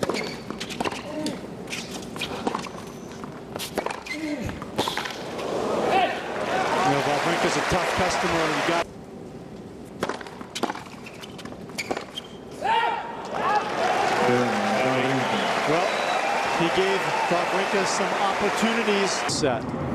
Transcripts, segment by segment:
You know, Wawrinka's a tough customer and got Well, he gave Wawrinka some opportunities set.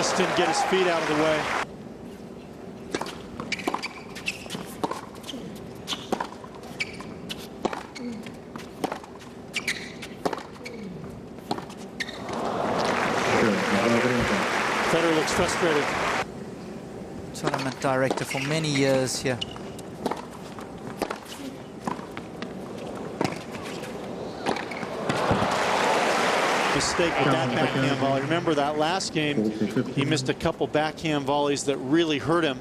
Just didn't get his feet out of the way. Federer looks frustrated. Tournament director for many years here. Mistake with that backhand volley. Remember that last game, he missed a couple backhand volleys that really hurt him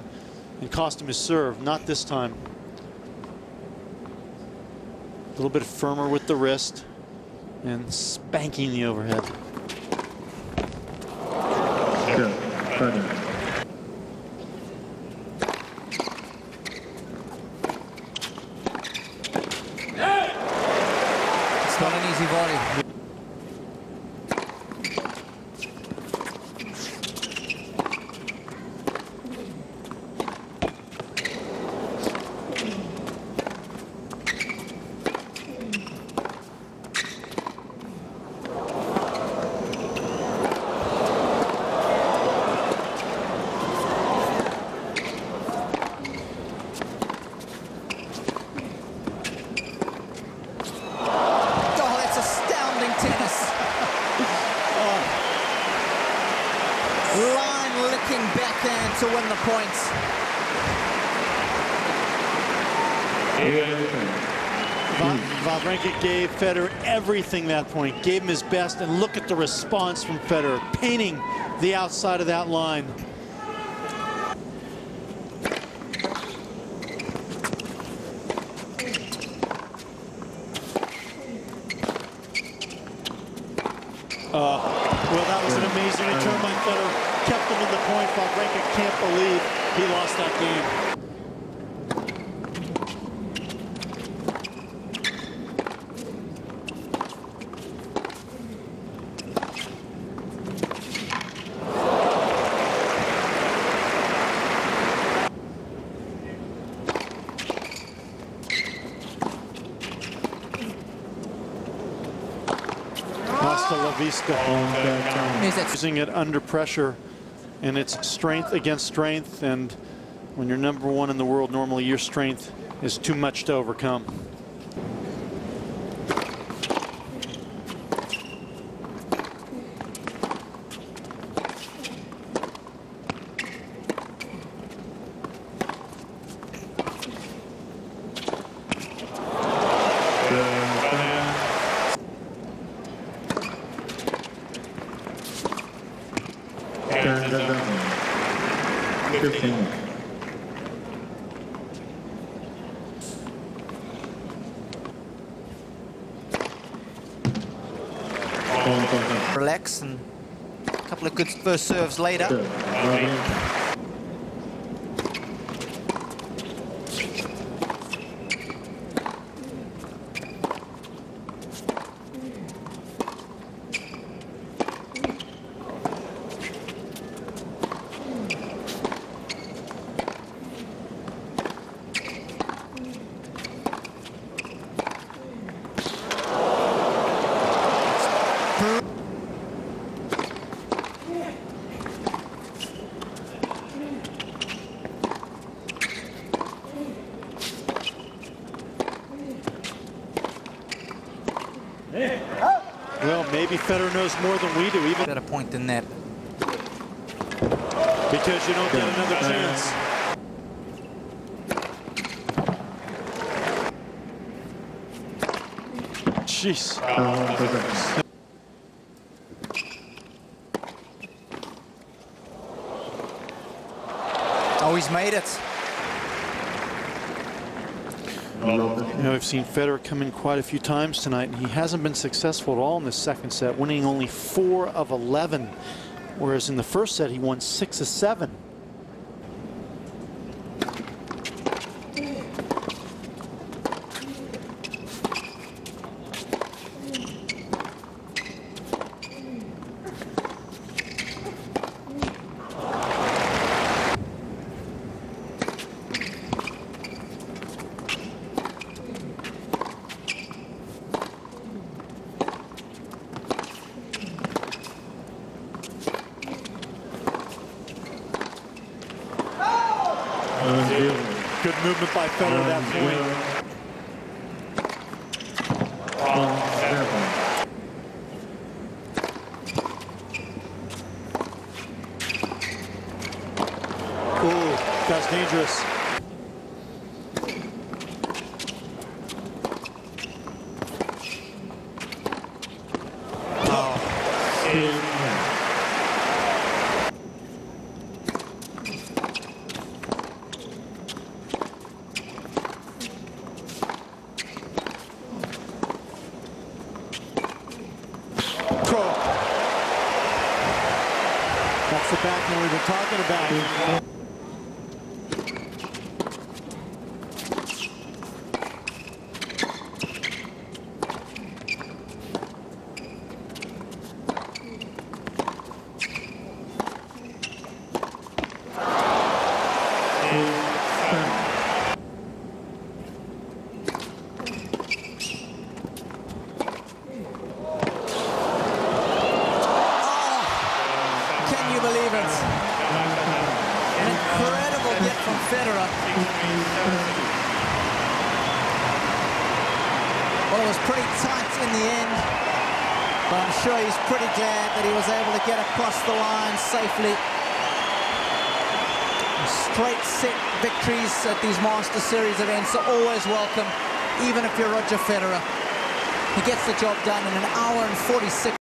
and cost him his serve. Not this time. A little bit firmer with the wrist and spanking the overhead. It's not an easy volley. Oh, that's astounding tennis. Line backhand to win the points. Va- Wawrinka gave Federer everything that point, gave him his best, and look at the response from Federer, painting the outside of that line. Uh, well, that was an amazing return. Uh, kept him in the point. Wawrinka can't believe he lost that game. Vista. Is that Using it under pressure, and it's strength against strength. And when you're number one in the world, normally your strength is too much to overcome. Relax and a couple of good first serves later. Well, maybe Federer knows more than we do. Even at a point than that. Because you don't get another chance. Jeez. Oh, he's made it. You know, I've seen Federer come in quite a few times tonight, and he hasn't been successful at all in the second set, winning only four of 11, whereas in the first set he won six of seven. Good movement by Federer at that point. Ooh, that's dangerous. We've been talking about. Can you believe it? An incredible hit from Federer. Well, it was pretty tight in the end, but I'm sure he's pretty glad that he was able to get across the line safely. Straight set victories at these Master Series events are always welcome, even if you're Roger Federer. He gets the job done in an hour and 46